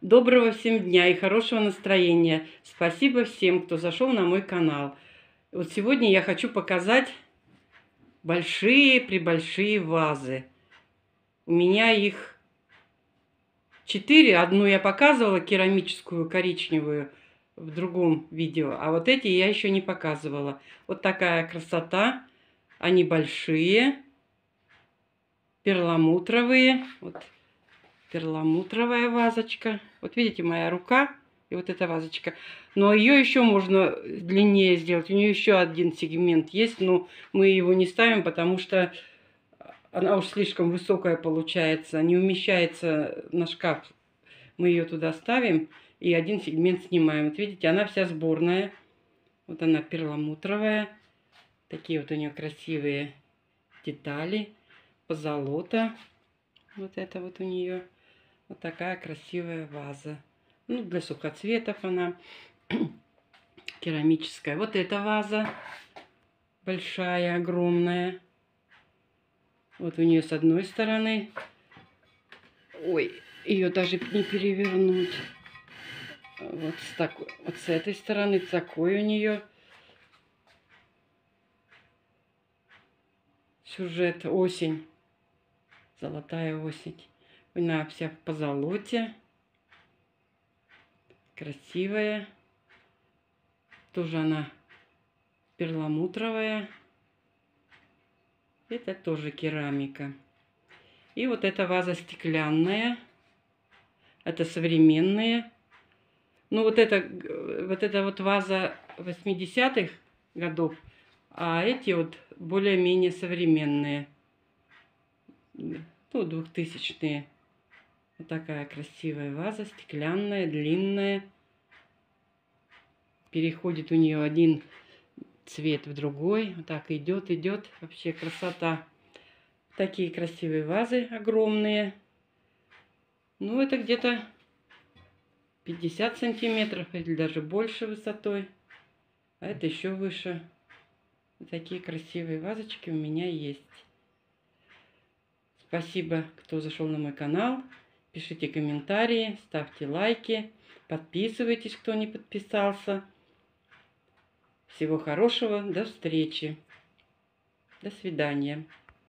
Доброго всем дня и хорошего настроения. Спасибо всем, кто зашел на мой канал. Вот сегодня я хочу показать большие-пребольшие вазы. У меня их четыре. Одну я показывала, керамическую, коричневую, в другом видео. А вот эти я еще не показывала. Вот такая красота. Они большие, перламутровые. Вот перламутровая вазочка. Вот видите, моя рука и вот эта вазочка. Но ее еще можно длиннее сделать. У нее еще один сегмент есть, но мы его не ставим, потому что она уж слишком высокая получается, не умещается на шкаф. Мы ее туда ставим и один сегмент снимаем. Вот видите, она вся сборная. Вот она перламутровая. Такие вот у нее красивые детали. Позолота. Вот это вот у нее. Вот такая красивая ваза. Ну, для сухоцветов она керамическая. Вот эта ваза большая, огромная. Вот у нее с одной стороны. Ой, ее даже не перевернуть. Вот с, такой, вот с этой стороны такой у нее сюжет осень. Золотая осень. Она вся в позолоте. Красивая. Тоже она перламутровая. Это тоже керамика. И вот эта ваза стеклянная. Это современные. Ну, вот это, вот эта вот ваза 80-х годов, а эти вот более-менее современные. Ну, 2000-е. Вот такая красивая ваза, стеклянная, длинная. Переходит у нее один цвет в другой. Вот так идет, идет. Вообще красота. Такие красивые вазы огромные. Ну, это где-то 50 сантиметров или даже больше высотой. А это еще выше. Такие красивые вазочки у меня есть. Спасибо, кто зашел на мой канал. Пишите комментарии, ставьте лайки, подписывайтесь, кто не подписался. Всего хорошего, до встречи. До свидания.